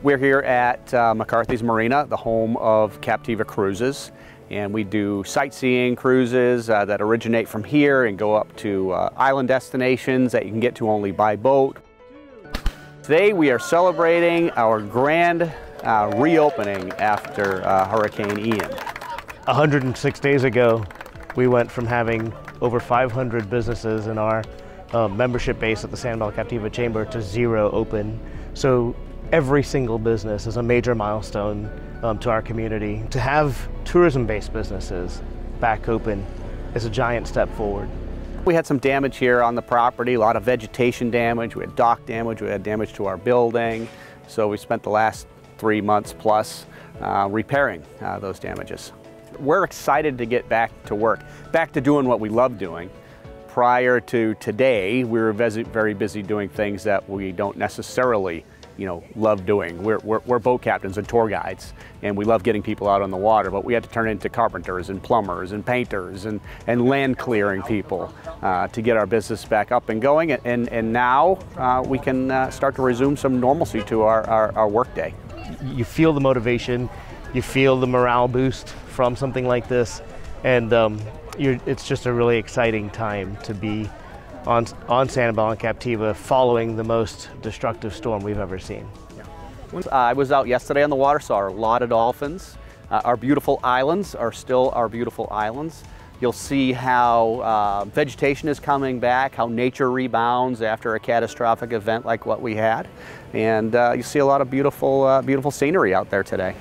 We're here at uh, McCarthy's Marina, the home of Captiva Cruises, and we do sightseeing cruises uh, that originate from here and go up to uh, island destinations that you can get to only by boat. Today we are celebrating our grand uh, reopening after uh, Hurricane Ian. 106 days ago, we went from having over 500 businesses in our uh, membership base at the Sanibel Captiva Chamber to zero open. So every single business is a major milestone um, to our community. To have tourism-based businesses back open is a giant step forward. We had some damage here on the property, a lot of vegetation damage, we had dock damage, we had damage to our building. So we spent the last three months plus uh, repairing uh, those damages. We're excited to get back to work, back to doing what we love doing. Prior to today, we were very busy doing things that we don't necessarily you know, love doing. We're, we're, we're, boat captains and tour guides, and we love getting people out on the water, but we had to turn into carpenters and plumbers and painters and, and land clearing people uh, to get our business back up and going. And, and now uh, we can uh, start to resume some normalcy to our, our, our work day. You feel the motivation, you feel the morale boost from something like this, and um, it's just a really exciting time to be on, on Sanibel and Captiva following the most destructive storm we've ever seen. Uh, I was out yesterday on the water, saw a lot of dolphins. Uh, our beautiful islands are still our beautiful islands. You'll see how uh, vegetation is coming back, how nature rebounds after a catastrophic event like what we had. And uh, you see a lot of beautiful, uh, beautiful scenery out there today.